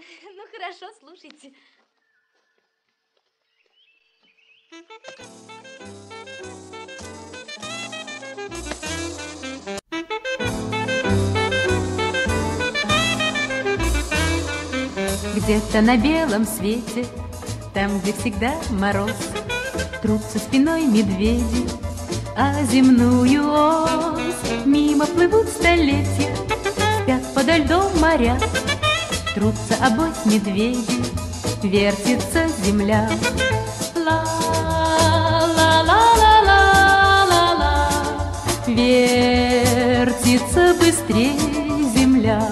Ну, хорошо, слушайте. Где-то на белом свете, там, где всегда мороз, Трутся спиной медведи, а земную ось Мимо плывут столетия, спят подо льдом моря, Трутся обось медведи, вертится земля. Ла-ла-ла-ла-ла-ла, вертится быстрее земля.